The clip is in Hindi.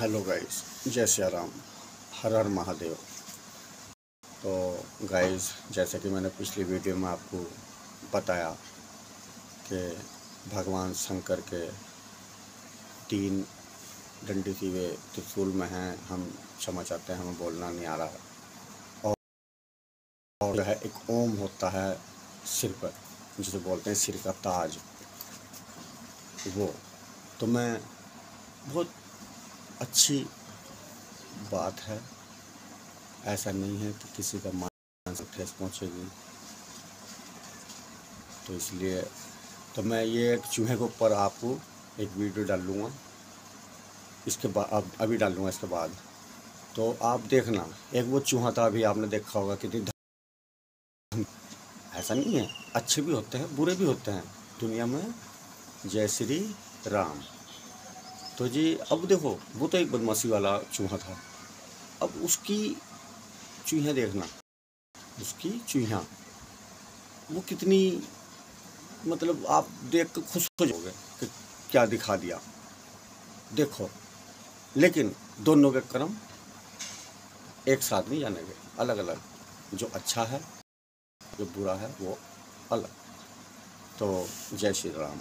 हेलो गाइस, जय श्री राम हर हर महादेव। तो गाइस, जैसे कि मैंने पिछली वीडियो में आपको बताया कि भगवान शंकर के तीन डंडी थी वे त्रिशूल में हैं, हम क्षमा चाहते हैं, हमें बोलना नहीं आ रहा। और और जो है एक ओम होता है सिर पर, जिसे बोलते हैं सिर का ताज। वो तो मैं बहुत अच्छी बात है। ऐसा नहीं है कि किसी का मान ठेस पहुँचेगी। तो इसलिए तो मैं ये एक चूहे के ऊपर आपको एक वीडियो डाल लूँगा। इसके बाद अभी डाल लूँगा इसके बाद। तो आप देखना, एक वो चूहा था अभी आपने देखा होगा कितनी ऐसा नहीं है। अच्छे भी होते हैं, बुरे भी होते हैं। दुनिया में जय श्री राम। तो जी, अब देखो, वो तो एक बदमाशी वाला चूहा था। अब उसकी चूहिया देखना, उसकी चूहिया, वो कितनी मतलब आप देख कर खुश हो जाओगे कि क्या दिखा दिया। देखो, लेकिन दोनों के कर्म एक साथ नहीं जानेंगे अलग अलग जो अच्छा है, जो बुरा है, वो अलग। तो जय श्री राम।